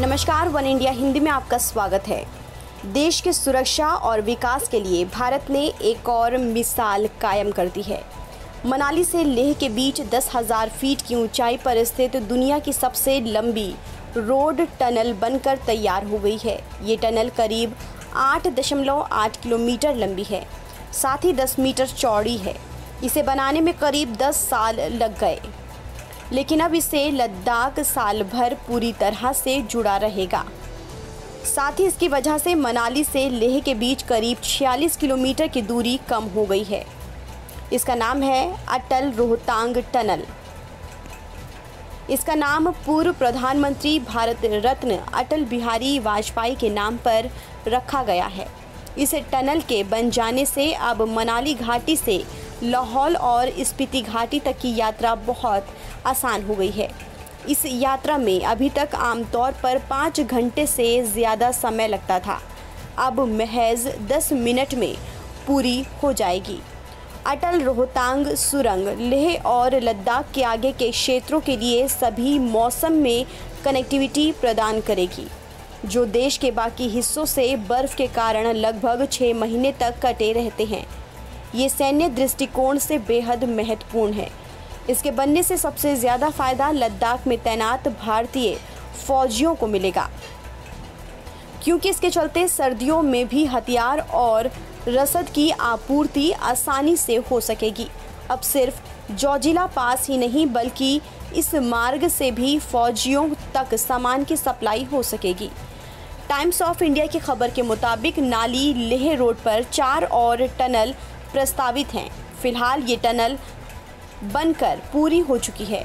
नमस्कार, one India Hindi में आपका स्वागत है। देश की सुरक्षा और विकास के लिए भारत ने एक और मिसाल कायम कर दी है। मनाली से लेह के बीच दस हज़ार फीट की ऊंचाई पर स्थित दुनिया की सबसे लंबी रोड टनल बनकर तैयार हो गई है। ये टनल करीब आठ दशमलव आठ किलोमीटर लंबी है, साथ ही दस मीटर चौड़ी है। इसे बनाने में करीब दस साल लग गए। लेकिन अब इसे लद्दाख साल भर पूरी तरह से जुड़ा रहेगा। साथ ही इसकी वजह से मनाली से लेह के बीच करीब 46 किलोमीटर की दूरी कम हो गई है। इसका नाम है अटल रोहतांग टनल। इसका नाम पूर्व प्रधानमंत्री भारत रत्न अटल बिहारी वाजपेयी के नाम पर रखा गया है। इस टनल के बन जाने से अब मनाली घाटी से लाहौल और स्पीति घाटी तक की यात्रा बहुत आसान हो गई है। इस यात्रा में अभी तक आमतौर पर पाँच घंटे से ज़्यादा समय लगता था। अब महज दस मिनट में पूरी हो जाएगी। अटल रोहतांग, सुरंग, लेह और लद्दाख के आगे के क्षेत्रों के लिए सभी मौसम में कनेक्टिविटी प्रदान करेगी, जो देश के बाकी हिस्सों से बर्फ़ के कारण लगभग छः महीने तक कटे रहते हैं। ये सैन्य दृष्टिकोण से बेहद महत्वपूर्ण है। इसके बनने से सबसे ज़्यादा फ़ायदा लद्दाख में तैनात भारतीय फौजियों को मिलेगा। क्योंकि इसके चलते सर्दियों में भी हथियार और रसद की आपूर्ति आसानी से हो सकेगी। अब सिर्फ़ जौजिला पास ही नहीं, बल्कि इस मार्ग से भी फौजियों तक सामान की सप्लाई हो सकेगी। टाइम्स ऑफ़ इंडिया की खबर के मुताबिक नाली लेह रोड पर चार और टनल प्रस्तावित हैं। फ़िलहाल ये टनल बनकर पूरी हो चुकी है।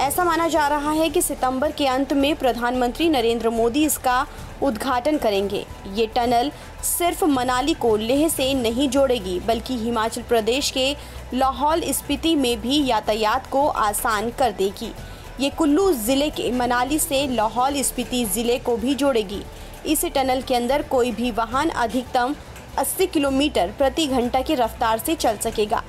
ऐसा माना जा रहा है कि सितंबर के अंत में प्रधानमंत्री नरेंद्र मोदी इसका उद्घाटन करेंगे। ये टनल सिर्फ़ मनाली को लेह से नहीं जोड़ेगी, बल्कि हिमाचल प्रदेश के लाहौल स्पीति में भी यातायात को आसान कर देगी। ये कुल्लू ज़िले के मनाली से लाहौल स्पीति ज़िले को भी जोड़ेगी। इस टनल के अंदर कोई भी वाहन अधिकतम 80 किलोमीटर प्रति घंटा की रफ्तार से चल सकेगा।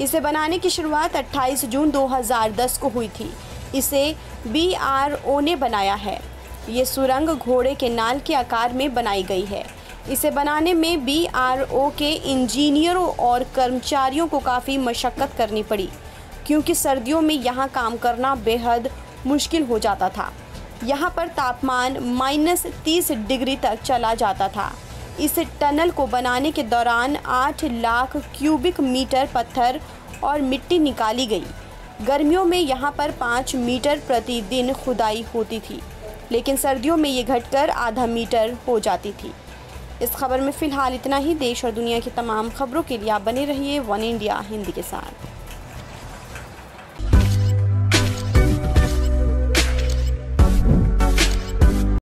इसे बनाने की शुरुआत 28 जून 2010 को हुई थी। इसे बी आर ओ ने बनाया है। ये सुरंग घोड़े के नाल के आकार में बनाई गई है। इसे बनाने में बी आर ओ के इंजीनियरों और कर्मचारियों को काफ़ी मशक्क़त करनी पड़ी, क्योंकि सर्दियों में यहाँ काम करना बेहद मुश्किल हो जाता था। यहाँ पर तापमान माइनस तीस डिग्री तक चला जाता था। इस टनल को बनाने के दौरान आठ लाख क्यूबिक मीटर पत्थर और मिट्टी निकाली गई। गर्मियों में यहाँ पर पाँच मीटर प्रतिदिन खुदाई होती थी, लेकिन सर्दियों में ये घटकर आधा मीटर हो जाती थी। इस खबर में फ़िलहाल इतना ही। देश और दुनिया की तमाम खबरों के लिए आप बने रहिए वन इंडिया हिंदी के साथ।